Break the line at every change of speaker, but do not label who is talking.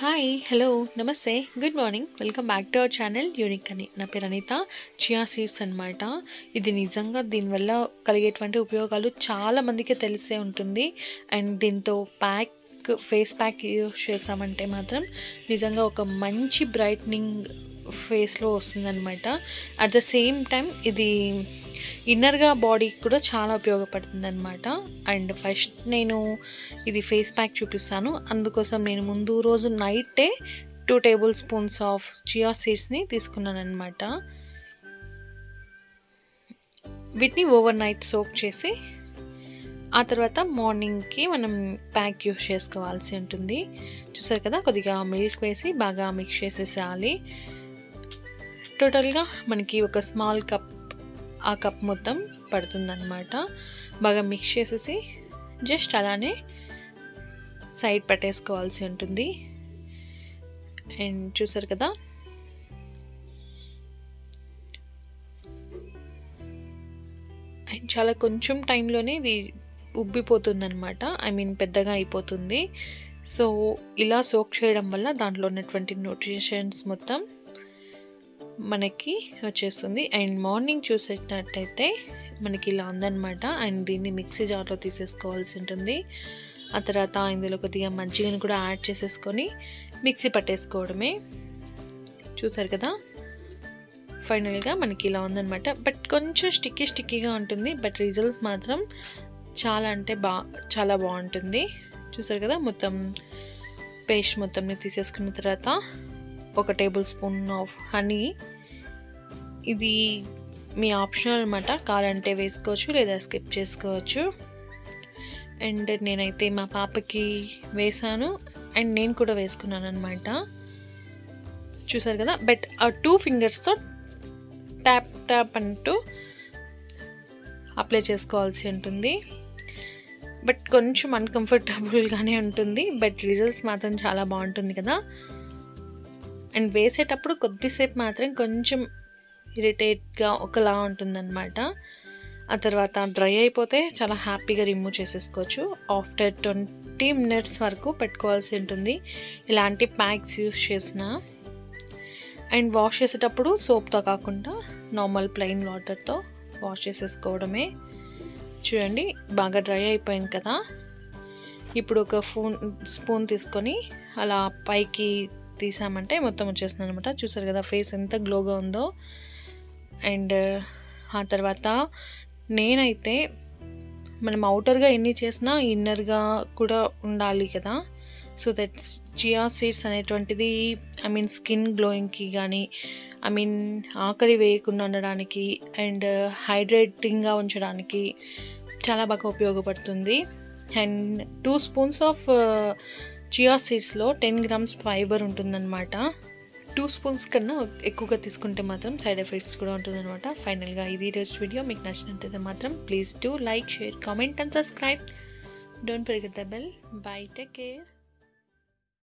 Hi hello నమస్తే good morning welcome back to our channel unique అని. నా పేరు అనిత చియా సీడ్స్ అనమాట ఇది నిజంగా దీనివల్ల కలిగేటువంటి ఉపయోగాలు చాలామందికి తెలిసే ఉంటుంది. అండ్ దీంతో ప్యాక్ ఫేస్ ప్యాక్ యూస్ చేసామంటే మాత్రం నిజంగా ఒక మంచి బ్రైట్నింగ్ ఫేస్లో వస్తుందన్నమాట. అట్ ద సేమ్ టైం ఇది ఇన్నర్గా బాడీకి కూడా చాలా ఉపయోగపడుతుంది అనమాట అండ్ ఫస్ట్ నేను ఇది ఫేస్ ప్యాక్ చూపిస్తాను. అందుకోసం నేను ముందు రోజు నైటే two tablespoons of chia సీడ్స్ని తీసుకున్నాను అనమాట వీటిని ఓవర్ నైట్ సోక్ చేసి ఆ తర్వాత మార్నింగ్కి మనం ప్యాక్ యూస్ చేసుకోవాల్సి ఉంటుంది. చూసారు కదా కొద్దిగా మిల్క్ వేసి బాగా మిక్స్ చేసేసేయాలి. టోటల్గా మనకి ఒక స్మాల్ కప్ ఆ కప్ మొత్తం పడుతుందన్నమాట. బాగా మిక్స్ చేసేసి జస్ట్ అలానే సైడ్ పెట్టేసుకోవాల్సి ఉంటుంది. అండ్ చూసారు కదా? అండ్ చాలా కొంచెం టైంలోనే ఇది ఉబ్బిపోతుంది అనమాట ఐ మీన్ పెద్దగా అయిపోతుంది. సో ఇలా సోక్ చేయడం వల్ల దాంట్లో ఉన్నటువంటి న్యూట్రిషన్స్ మొత్తం మనకి వచ్చేస్తుంది. అండ్ మార్నింగ్ చూసేటట్టయితే మనకి ఇలా ఉందనమాట అండ్ దీన్ని మిక్సీ జార్లో తీసేసుకోవాల్సి ఉంటుంది. ఆ తర్వాత ఇందులో కొద్దిగా మజ్జిగను కూడా యాడ్ చేసేసుకొని మిక్సీ పట్టేసుకోవడమే. చూసారు కదా? ఫైనల్గా మనకి ఇలా ఉందనమాట బట్ కొంచెం స్టిక్కీ స్టిక్కీగా ఉంటుంది. బట్ రిజల్ట్స్ మాత్రం చాలా అంటే బా చాలా బాగుంటుంది. చూసారు కదా? మొత్తం పేస్ట్ మొత్తంని తీసేసుకున్న తర్వాత ఒక టేబుల్ స్పూన్ ఆఫ్ హనీ. ఇది మీ ఆప్షనల్ అనమాట కావాలంటే వేసుకోవచ్చు లేదా స్కిప్ చేసుకోవచ్చు. అండ్ నేనైతే మా పాపకి వేసాను. అండ్ నేను కూడా వేసుకున్నాను అనమాట చూసారు కదా? బట్ ఆ టూ ఫింగర్స్తో ట్యాప్ ట్యాప్ అంటూ అప్లై చేసుకోవాల్సి ఉంటుంది. బట్ కొంచెం అన్కంఫర్టబుల్గానే ఉంటుంది. బట్ రిజల్ట్స్ మాత్రం చాలా బాగుంటుంది కదా? అండ్ వేసేటప్పుడు కొద్దిసేపు మాత్రం కొంచెం ఇరిటేట్గా ఒకలా ఉంటుందన్నమాట. ఆ తర్వాత డ్రై అయిపోతే చాలా హ్యాపీగా రిమూవ్ చేసేసుకోవచ్చు. ఆఫ్టర్ ట్వంటీ మినిట్స్ వరకు పెట్టుకోవాల్సి ఉంటుంది. ఇలాంటి ప్యాక్స్ యూస్ చేసిన. అండ్ వాష్ చేసేటప్పుడు సోప్తో కాకుండా నార్మల్ ప్లెయిన్ వాటర్తో వాష్ చేసేసుకోవడమే. చూడండి బాగా డ్రై అయిపోయింది కదా. ఇప్పుడు ఒక ఫోన్ స్పూన్ తీసుకొని అలా పైకి తీసామంటే మొత్తం వచ్చేస్తుంది అనమాట చూసారు కదా ఫేస్ ఎంత గ్లోగా ఉందో. అండ్ ఆ తర్వాత నేనైతే మనం అవుటర్గా ఎన్ని చేసినా ఇన్నర్గా కూడా ఉండాలి కదా. సో దట్ చియా సీడ్స్ అనేటువంటిది ఐ మీన్ స్కిన్ గ్లోయింగ్కి కానీ ఐ మీన్ ఆకలి వేయకుండా ఉండడానికి అండ్ హైడ్రేటింగ్గా ఉంచడానికి చాలా బాగా ఉపయోగపడుతుంది. And two spoons of chia సీడ్స్లో ten grams fibre ఉంటుందన్నమాట. టూ స్పూన్స్ కన్నా ఎక్కువగా తీసుకుంటే మాత్రం సైడ్ ఎఫెక్ట్స్ కూడా ఉంటుందన్నమాట. ఫైనల్గా ఇది రోజు వీడియో మీకు నచ్చినట్టయితే మాత్రం please do like share comment and subscribe don't forget the bell bye take care